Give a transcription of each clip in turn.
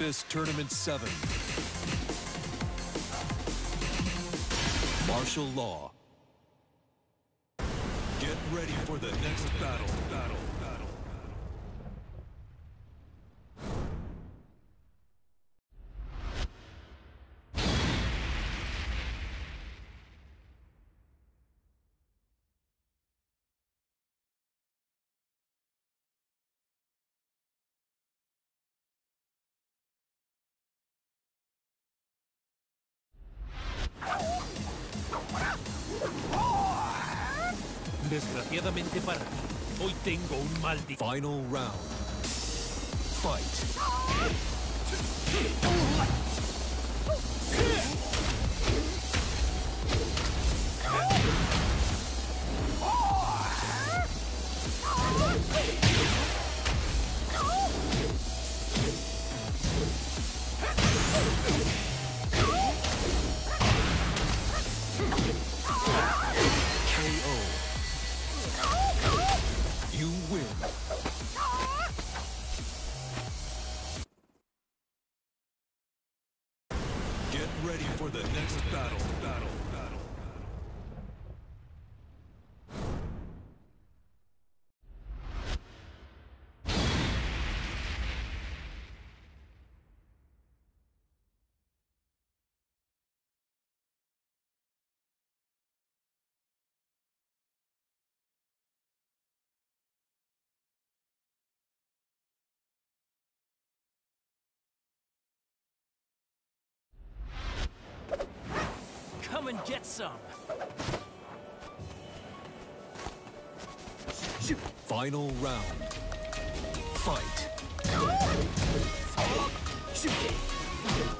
Fist Tournament 7. Marshall Law. Get ready for the next battle. Battle. Desgraciadamente para mí, hoy tengo un mal día. Final round. Fight. The next battle. And get some. Final round. Fight.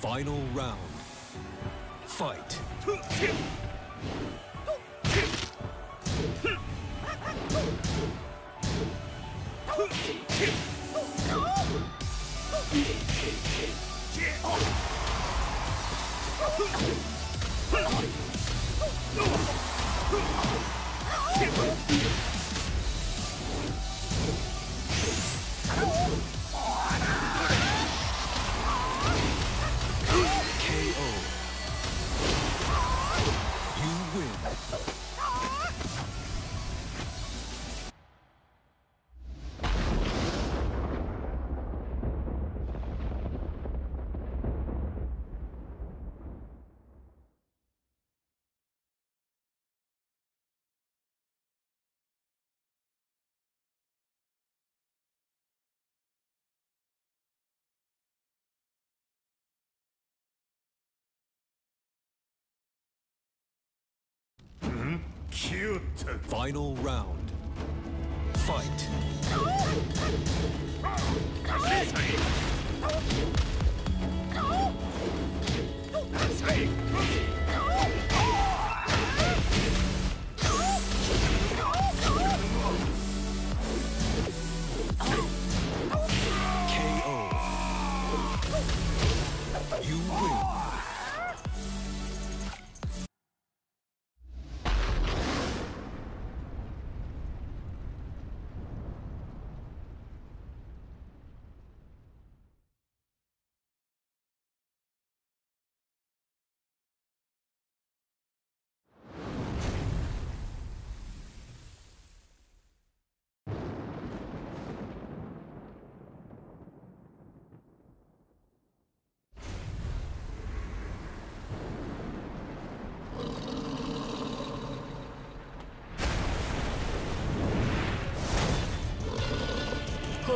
Final round. Fight. Final round. Fight.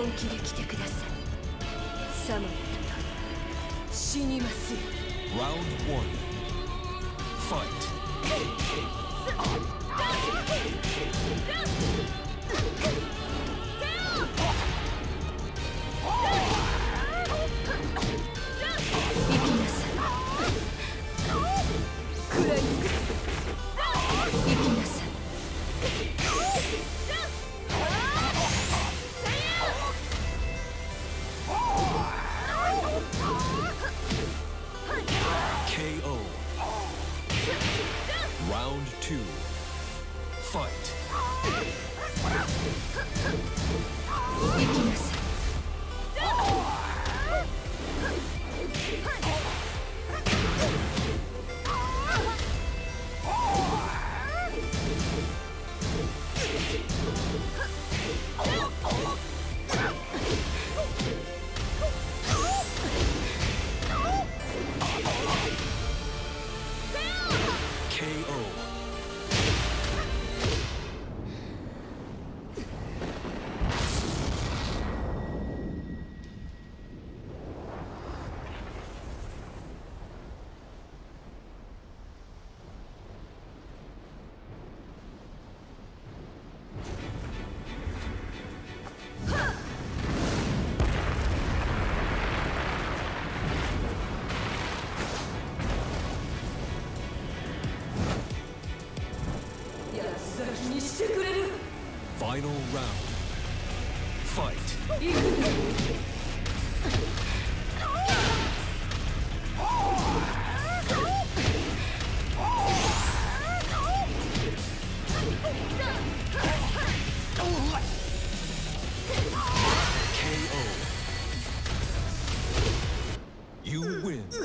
本気で来てくださいサマー死にますよ Round one. Fight. Final round. Fight. 'KO. You win.